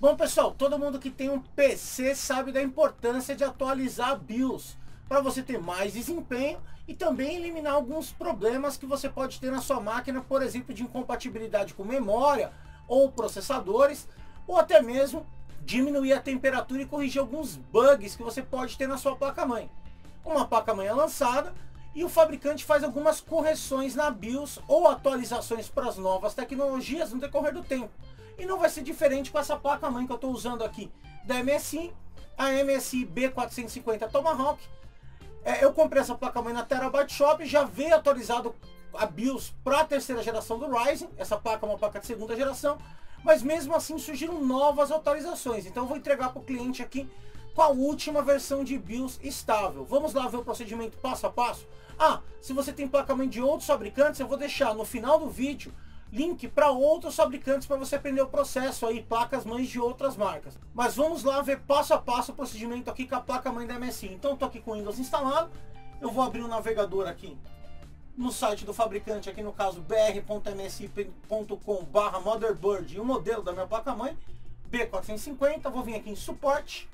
Bom pessoal, todo mundo que tem um PC sabe da importância de atualizar a BIOS para você ter mais desempenho e também eliminar alguns problemas que você pode ter na sua máquina, por exemplo, de incompatibilidade com memória ou processadores, ou até mesmo diminuir a temperatura e corrigir alguns bugs que você pode ter na sua placa-mãe. Uma placa-mãe é lançada e o fabricante faz algumas correções na BIOS ou atualizações para as novas tecnologias no decorrer do tempo. E não vai ser diferente com essa placa-mãe que eu estou usando aqui da MSI, a MSI B450 Tomahawk. É, eu comprei essa placa-mãe na Terabyte Shop, já veio atualizado a BIOS para a terceira geração do Ryzen. Essa placa é uma placa de segunda geração, mas mesmo assim surgiram novas atualizações. Então eu vou entregar para o cliente aqui com a última versão de BIOS estável. Vamos lá ver o procedimento passo a passo? Ah, se você tem placa-mãe de outros fabricantes, eu vou deixar no final do vídeo link para outros fabricantes para você aprender o processo aí, placas mães de outras marcas. Mas vamos lá ver passo a passo o procedimento aqui com a placa mãe da MSI. Então estou aqui com o Windows instalado, eu vou abrir o navegador aqui no site do fabricante, aqui no caso br.msi.com motherboard e o modelo da minha placa mãe, B450, vou vir aqui em suporte.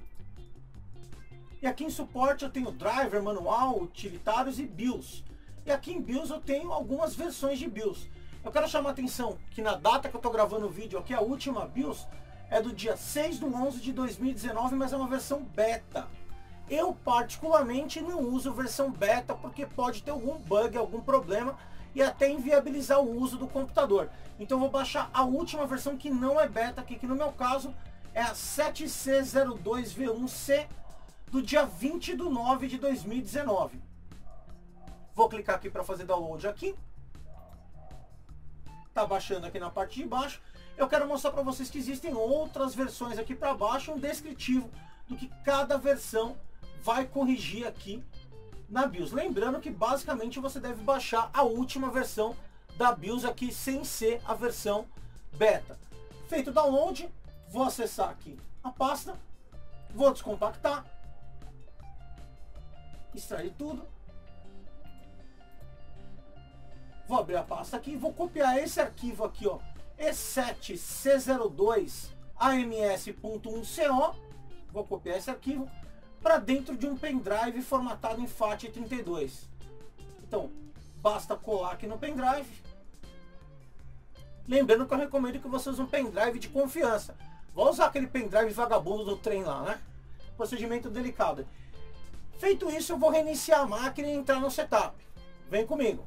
E aqui em suporte eu tenho driver, manual, utilitários e BIOS. E aqui em BIOS eu tenho algumas versões de BIOS. Eu quero chamar a atenção que na data que eu estou gravando o vídeo aqui, a última BIOS é do dia 6 de 11 de 2019, mas é uma versão beta. Eu particularmente não uso versão beta porque pode ter algum bug, algum problema e até inviabilizar o uso do computador. Então vou baixar a última versão que não é beta aqui, que no meu caso é a 7C02V1C do dia 20 de 9 de 2019. Vou clicar aqui para fazer download aqui tá baixando aqui na parte de baixo. Eu quero mostrar para vocês que existem outras versões aqui para baixo, um descritivo do que cada versão vai corrigir aqui na BIOS. Lembrando que basicamente você deve baixar a última versão da BIOS aqui sem ser a versão beta. Feito o download, vou acessar aqui a pasta, vou descompactar, extrair tudo Vou abrir a pasta aqui e vou copiar esse arquivo aqui, ó. E7C02 ams.1co. Vou copiar esse arquivo para dentro de um pendrive formatado em FAT32. Então, basta colar aqui no pendrive. Lembrando que eu recomendo que você use um pendrive de confiança. Vou usar aquele pendrive vagabundo do trem lá, né? Procedimento delicado. Feito isso, eu vou reiniciar a máquina e entrar no setup. Vem comigo.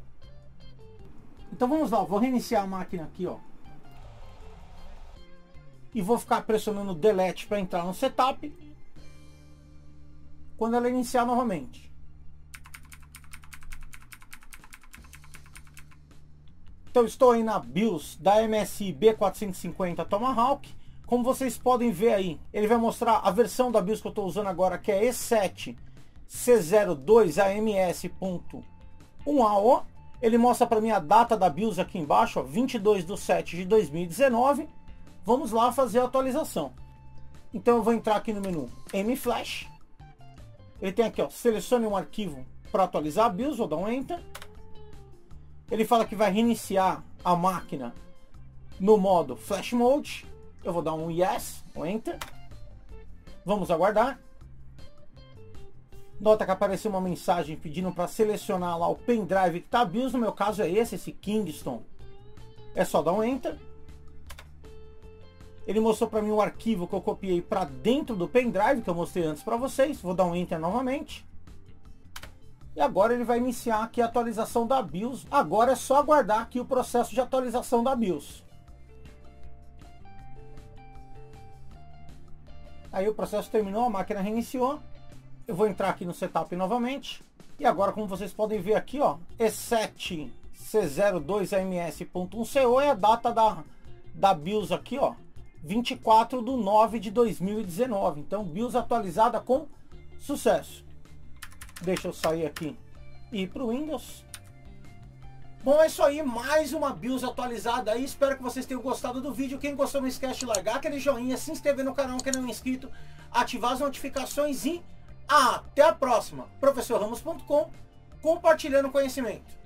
Então vamos lá, vou reiniciar a máquina aqui, ó. E vou ficar pressionando delete para entrar no setup. Quando ela iniciar novamente. Então estou aí na BIOS da MSI B450 Tomahawk. Como vocês podem ver aí, ele vai mostrar a versão da BIOS que eu estou usando agora, que é E7 C02 AMS.1AO. Ele mostra para mim a data da BIOS aqui embaixo, ó, 22 de 7 de 2019. Vamos lá fazer a atualização. Então eu vou entrar aqui no menu M-Flash. Ele tem aqui, ó, selecione um arquivo para atualizar a BIOS, vou dar um Enter. Ele fala que vai reiniciar a máquina no modo Flash Mode. Eu vou dar um Yes, um Enter. Vamos aguardar. Nota que apareceu uma mensagem pedindo para selecionar lá o pendrive que está BIOS. No meu caso é esse, esse Kingston. É só dar um Enter. Ele mostrou para mim o arquivo que eu copiei para dentro do pendrive que eu mostrei antes para vocês. Vou dar um Enter novamente. E agora ele vai iniciar aqui a atualização da BIOS. Agora é só aguardar aqui o processo de atualização da BIOS. Aí o processo terminou, a máquina reiniciou. Eu vou entrar aqui no setup novamente. E agora, como vocês podem ver aqui, ó, E7C02AMS.1CO é a data da, da BIOS aqui, ó, 24 de 9 de 2019. Então, BIOS atualizada com sucesso. Deixa eu sair aqui e ir para o Windows. Bom, é isso aí, mais uma BIOS atualizada aí, espero que vocês tenham gostado do vídeo, quem gostou não esquece de largar aquele joinha, se inscrever no canal quem não é inscrito, ativar as notificações e até a próxima, professorramos.com, compartilhando conhecimento.